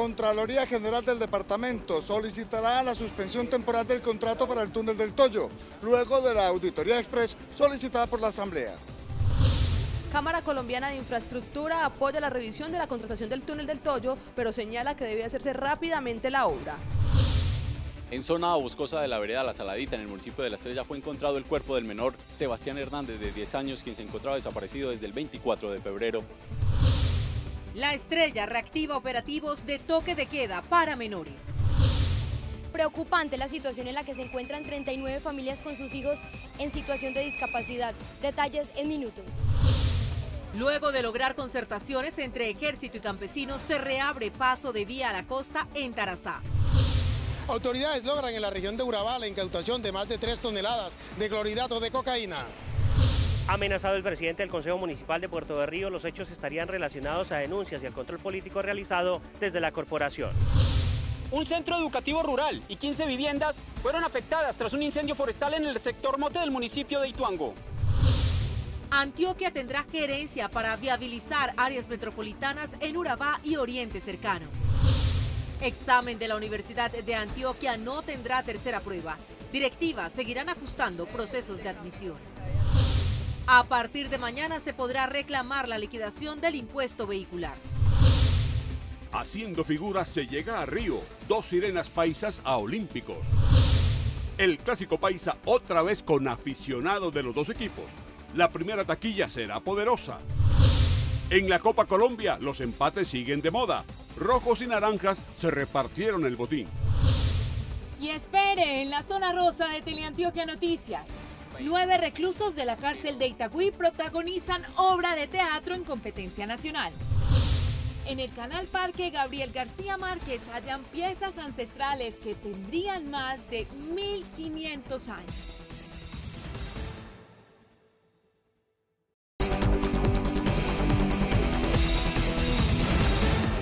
Contraloría General del Departamento solicitará la suspensión temporal del contrato para el túnel del Toyo, luego de la auditoría express solicitada por la Asamblea. Cámara Colombiana de Infraestructura apoya la revisión de la contratación del túnel del Toyo, pero señala que debe hacerse rápidamente la obra. En zona boscosa de la vereda La Saladita, en el municipio de La Estrella, fue encontrado el cuerpo del menor Sebastián Hernández, de 10 años, quien se encontraba desaparecido desde el 24 de febrero. La Estrella reactiva operativos de toque de queda para menores. Preocupante la situación en la que se encuentran 39 familias con sus hijos en situación de discapacidad. Detalles en minutos. Luego de lograr concertaciones entre ejército y campesinos, se reabre paso de vía a la costa en Tarazá. Autoridades logran en la región de Urabá la incautación de más de 3 toneladas de clorhidrato de cocaína. Amenazado el presidente del Consejo Municipal de Puerto de Río, los hechos estarían relacionados a denuncias y al control político realizado desde la corporación. Un centro educativo rural y 15 viviendas fueron afectadas tras un incendio forestal en el sector Mote del municipio de Ituango. Antioquia tendrá gerencia para viabilizar áreas metropolitanas en Urabá y Oriente Cercano. Examen de la Universidad de Antioquia no tendrá tercera prueba. Directivas seguirán ajustando procesos de admisión. A partir de mañana se podrá reclamar la liquidación del impuesto vehicular. Haciendo figuras se llega a Río, dos sirenas paisas a Olímpicos. El clásico paisa otra vez con aficionados de los dos equipos. La primera taquilla será poderosa. En la Copa Colombia los empates siguen de moda. Rojos y naranjas se repartieron el botín. Y espere, en la zona rosa de Teleantioquia Noticias. Nueve reclusos de la cárcel de Itagüí protagonizan obra de teatro en competencia nacional. En el Canal Parque Gabriel García Márquez hallan piezas ancestrales que tendrían más de 1500 años.